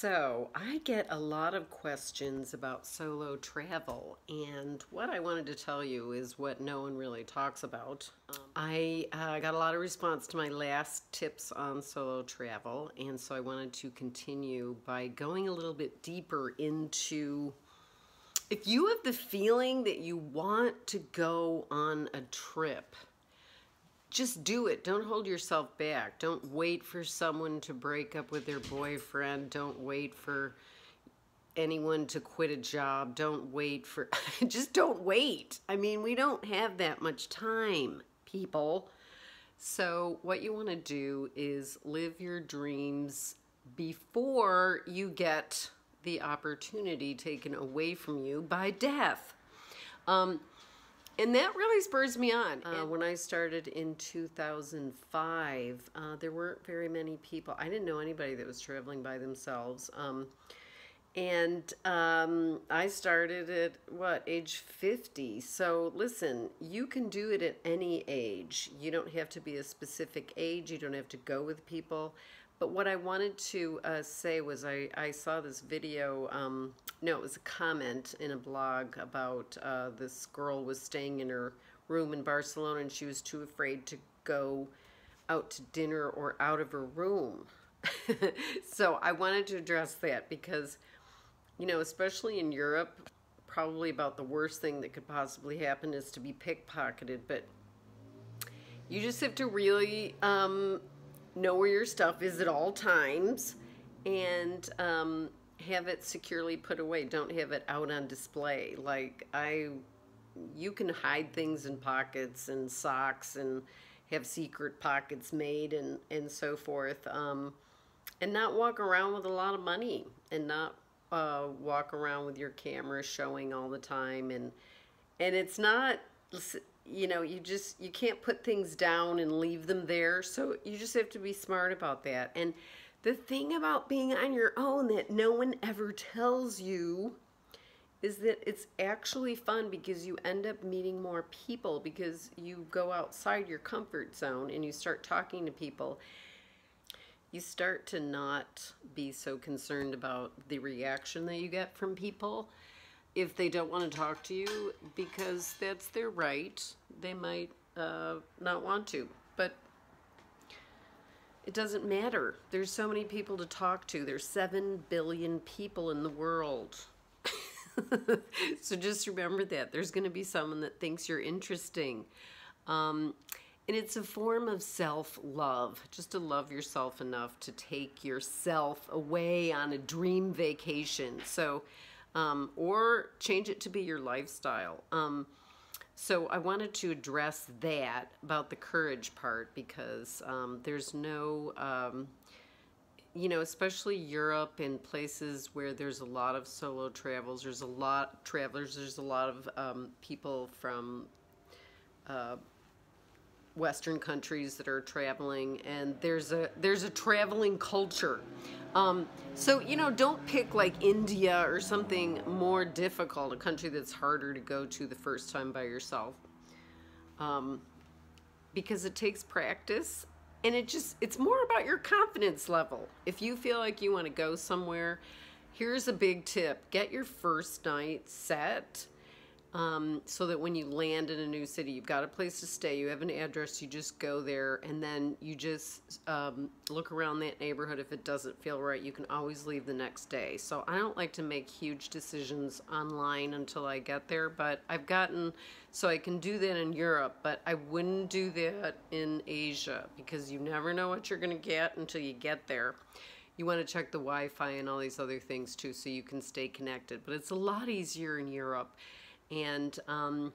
So, I get a lot of questions about solo travel, and what I wanted to tell you is what no one really talks about. Um, I uh, got a lot of response to my last tips on solo travel, and so I wanted to continue by going a little bit deeper into if you have the feeling that you want to go on a trip just do it. Don't hold yourself back. Don't wait for someone to break up with their boyfriend. Don't wait for anyone to quit a job. Don't wait for, just don't wait. I mean, we don't have that much time, people. So, what you want to do is live your dreams before you get the opportunity taken away from you by death. Um, and that really spurs me on. Uh, when I started in 2005, uh, there weren't very many people. I didn't know anybody that was traveling by themselves. Um, and um, I started at what age 50. So listen, you can do it at any age. You don't have to be a specific age. You don't have to go with people. But what I wanted to uh, say was I, I saw this video, um, no, it was a comment in a blog about uh, this girl was staying in her room in Barcelona and she was too afraid to go out to dinner or out of her room. so I wanted to address that because, you know, especially in Europe, probably about the worst thing that could possibly happen is to be pickpocketed. But you just have to really um, know where your stuff is at all times and um, have it securely put away. Don't have it out on display. Like I, you can hide things in pockets and socks and have secret pockets made and, and so forth. Um, and not walk around with a lot of money and not uh, walk around with your camera showing all the time. And, and it's not, you know, you just, you can't put things down and leave them there. So you just have to be smart about that. And the thing about being on your own that no one ever tells you is that it's actually fun because you end up meeting more people because you go outside your comfort zone and you start talking to people. You start to not be so concerned about the reaction that you get from people if they don't want to talk to you because that's their right. They might uh, not want to, but it doesn't matter. There's so many people to talk to. There's 7 billion people in the world. so just remember that. There's going to be someone that thinks you're interesting. Um, and it's a form of self-love, just to love yourself enough to take yourself away on a dream vacation. So um, or change it to be your lifestyle. Um, so I wanted to address that about the courage part because um, there's no, um, you know, especially Europe and places where there's a lot of solo travels. There's a lot travelers. There's a lot of um, people from uh, Western countries that are traveling, and there's a there's a traveling culture. Um, so, you know, don't pick like India or something more difficult, a country that's harder to go to the first time by yourself. Um, because it takes practice and it just, it's more about your confidence level. If you feel like you want to go somewhere, here's a big tip. Get your first night set um, so that when you land in a new city, you've got a place to stay, you have an address, you just go there, and then you just um, look around that neighborhood. If it doesn't feel right, you can always leave the next day. So I don't like to make huge decisions online until I get there, but I've gotten, so I can do that in Europe, but I wouldn't do that in Asia because you never know what you're going to get until you get there you want to check the Wi-Fi and all these other things too so you can stay connected. But it's a lot easier in Europe. And um,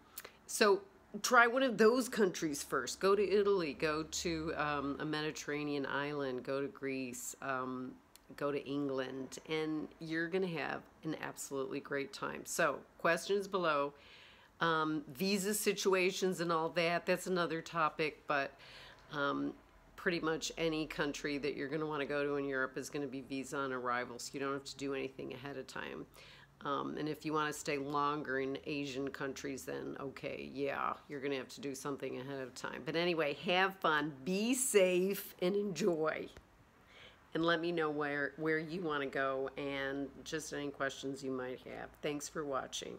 so try one of those countries first. Go to Italy, go to um, a Mediterranean island, go to Greece, um, go to England, and you're going to have an absolutely great time. So, questions below. Um, visa situations and all that, that's another topic, but um, pretty much any country that you're going to want to go to in Europe is going to be visa on arrival, so you don't have to do anything ahead of time. Um, and if you want to stay longer in Asian countries, then okay, yeah, you're going to have to do something ahead of time. But anyway, have fun, be safe, and enjoy. and let me know where, where you want to go and just any questions you might have. Thanks for watching.